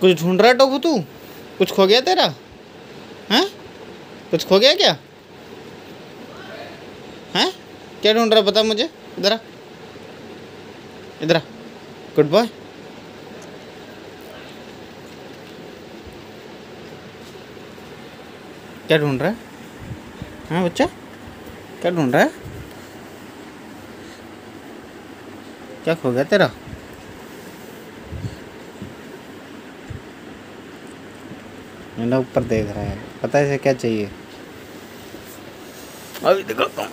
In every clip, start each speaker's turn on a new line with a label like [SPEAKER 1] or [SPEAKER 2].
[SPEAKER 1] कुछ ढूंढ रहा टोफू तू? कुछ खो गया तेरा? हैं? कुछ खो गया क्या? हैं? क्या ढूंढ रहा बता मुझे। इधर इधर गुड बॉय क्या ढूंढ रहा है? हाँ बच्चा? क्या ढूंढ रहा है? क्या खो गया तेरा? मैंने ऊपर देख रहा है। पता है इसे क्या चाहिए? अभी दिखाता हूँ।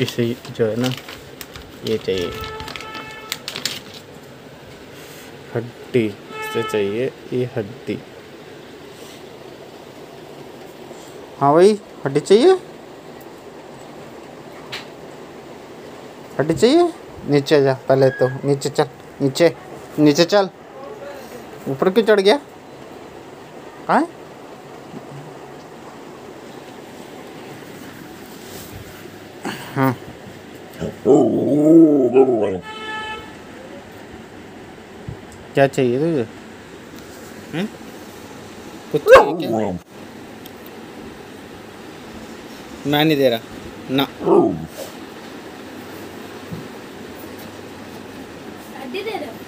[SPEAKER 1] इसे जो है ना ये चाहिए। हड्डी इसे चाहिए ये हड्डी। हाँ भाई हड्डी चाहिए? हड्डी चाहिए? नीचे जा पहले तो नीचे चल नीचे नीचे चल। ऊपर क्यों चढ़ गया? कहाँ हाँ।, हाँ। क्या चाहिए तुझे? हम्म? कुछ चाहिए क्या? मैं नहीं दे रहा। ना। दे रहा